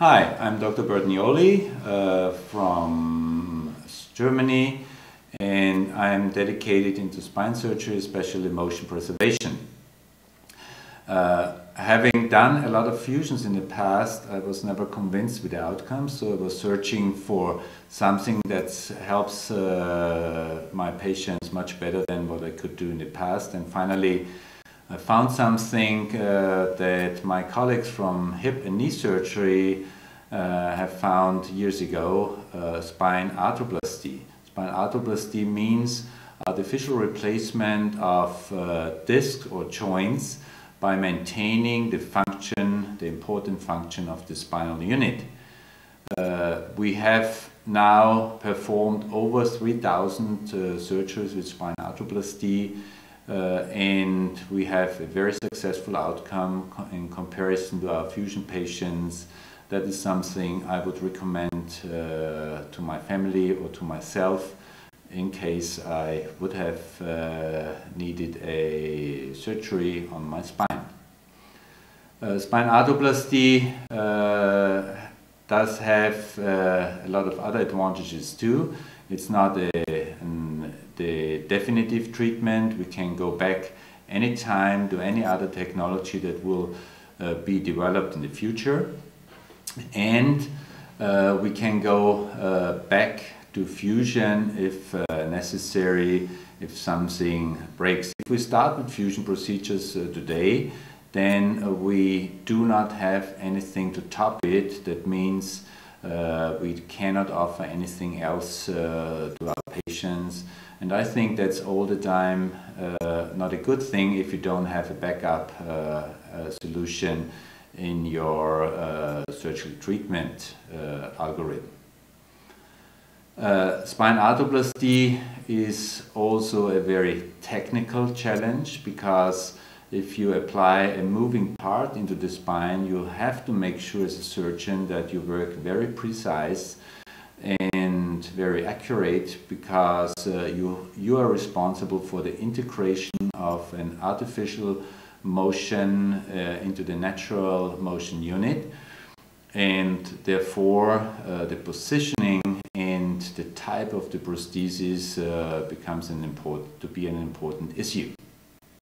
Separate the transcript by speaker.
Speaker 1: Hi, I'm Dr. Bertagnoli uh, from Germany and I'm dedicated into spine surgery, especially motion preservation. Uh, having done a lot of fusions in the past, I was never convinced with the outcomes, so I was searching for something that helps uh, my patients much better than what I could do in the past. And finally, I found something uh, that my colleagues from hip and knee surgery uh, have found years ago, uh, spine arthroplasty. Spine arthroplasty means artificial replacement of uh, discs or joints by maintaining the function, the important function of the spinal unit. Uh, we have now performed over 3,000 uh, surgeries with spine arthroplasty and we have a very successful outcome co in comparison to our fusion patients. That is something I would recommend uh, to my family or to myself in case I would have uh, needed a surgery on my spine. Uh, spine arthroplasty uh, does have uh, a lot of other advantages too. It's not a, the definitive treatment. We can go back anytime to any other technology that will uh, be developed in the future. And uh, we can go uh, back to fusion if uh, necessary, if something breaks. If we start with fusion procedures uh, today, then uh, we do not have anything to top it. That means we cannot offer anything else to our patients. And I think that's all the time uh, not a good thing if you don't have a backup solution in your surgical treatment algorithm. Uh, spine arthroplasty is also a very technical challenge because if you apply a moving part into the spine, you have to make sure as a surgeon that you work very precise and very accurate because uh, you, you are responsible for the integration of an artificial motion uh, into the natural motion unit and therefore uh, the positioning and the type of the prosthesis uh, becomes an important, to be an important issue.